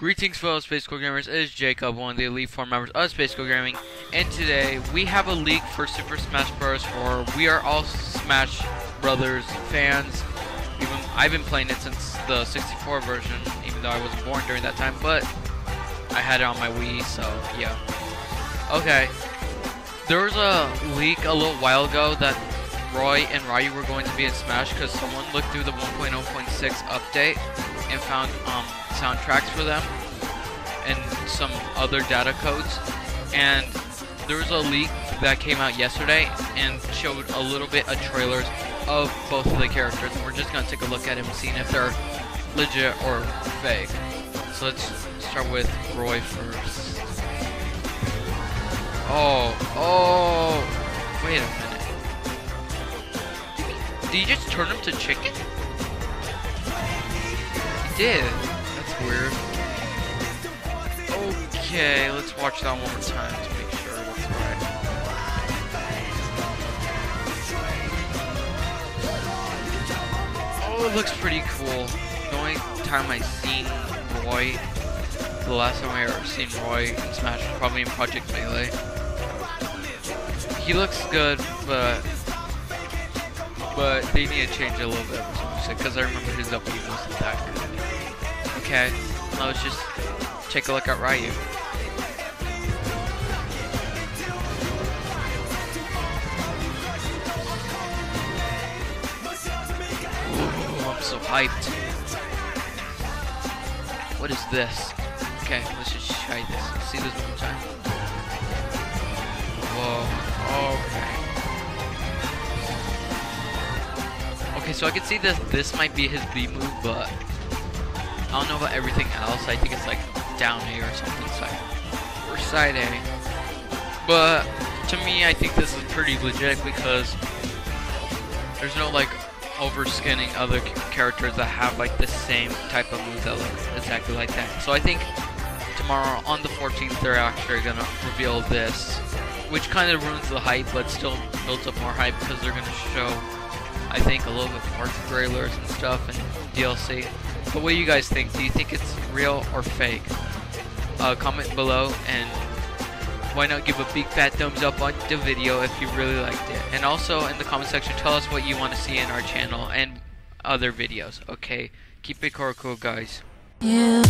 Greetings fellow Space Programmers, it is Jacob, one of the Elite Four members of Space Core Gaming, and today we have a leak for Super Smash Bros. 4. We are all Smash Brothers fans. Even I've been playing it since the 64 version, even though I wasn't born during that time, but I had it on my Wii, so yeah. Okay, there was a leak a little while ago that Roy and Ryu were going to be in Smash because someone looked through the 1.0.6 update and found um, soundtracks for them and some other data codes. And there was a leak that came out yesterday and showed a little bit of trailers of both of the characters. And we're just gonna take a look at them, seeing if they're legit or fake. So let's start with Roy first. Oh, oh, Did you just turn him to chicken? He did. That's weird. Okay, let's watch that one more time to make sure that's right. Oh, it looks pretty cool. The only time I've seen Roy, the last time I ever seen Roy in Smash was probably in Project Melee. He looks good, but but they need to change a little bit because I remember his up wasn't that good. Okay, now let's just take a look at Ryu. I'm so hyped. What is this? Okay, let's just try this. See this one time. Whoa, okay. Okay, so I can see that this might be his B move, but I don't know about everything else. I think it's like down A or something side or side A. But to me, I think this is pretty legit because there's no like overskinning other characters that have like the same type of moves that look exactly like that. So I think tomorrow on the 14th they're actually gonna reveal this, which kind of ruins the hype, but still builds up more hype because they're gonna show, I think, a little bit more trailers and stuff and DLC. But what do you guys think? Do you think it's real or fake? Uh, comment below and why not give a big fat thumbs up on the video if you really liked it. And also in the comment section tell us what you want to see in our channel and other videos. Okay, keep it core cool guys. Yeah.